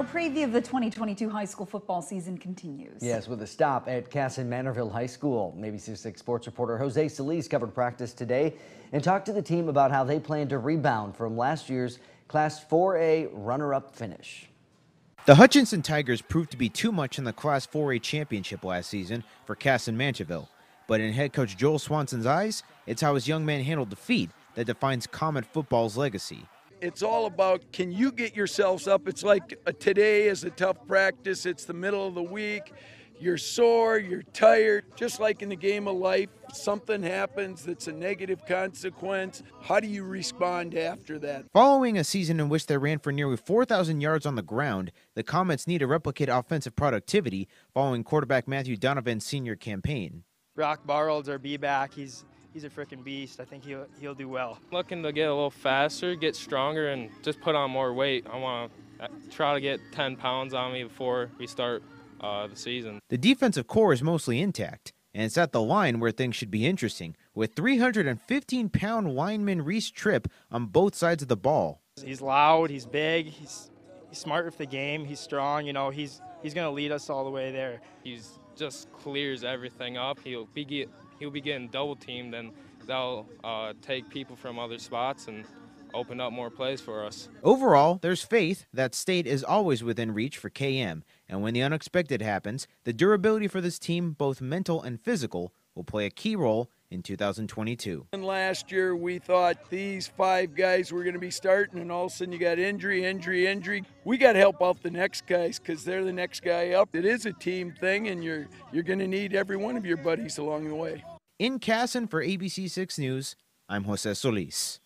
A preview of the 2022 high school football season continues. Yes, with a stop at Kasson Mantorville High School. ABC 6 sports reporter Jose Solis covered practice today and talked to the team about how they plan to rebound from last year's Class 4A runner-up finish. The Hutchinson Tigers proved to be too much in the Class 4A championship last season for Kasson Mantorville. But in head coach Joel Swanson's eyes, it's how his young men handled defeat that defines KoMet football's legacy. It's all about can you get yourselves up? It's like a, today is a tough practice. It's the middle of the week. You're sore, you're tired. Just like in the game of life, something happens that's a negative consequence. How do you respond after that? Following a season in which they ran for nearly 4,000 yards on the ground, the KoMets need to replicate offensive productivity following quarterback Matthew Donovan's senior campaign. Broc Barwald, our B back, he's he's a freaking beast. I think he'll he'll do well. Looking to get a little faster, get stronger, and just put on more weight. I want to try to get 10 pounds on me before we start uh, the season. The defensive core is mostly intact, and it's at the line where things should be interesting, with 315 pound lineman Reese Tripp on both sides of the ball. He's loud, he's big, he's, he's smart with the game, he's strong, you know, he's, he's going to lead us all the way there. He's just clears everything up. He'll be, get, he'll be getting double teamed, and they'll uh, take people from other spots and open up more plays for us. Overall, there's faith that state is always within reach for KM, and when the unexpected happens, the durability for this team, both mental and physical, will play a key role in 2022. And last year we thought these five guys were going to be starting, and all of a sudden you got injury, injury, injury. We got to help out the next guys because they're the next guy up. It is a team thing, and you're you're going to need every one of your buddies along the way. In Kasson for ABC 6 News, I'm Jose Solis.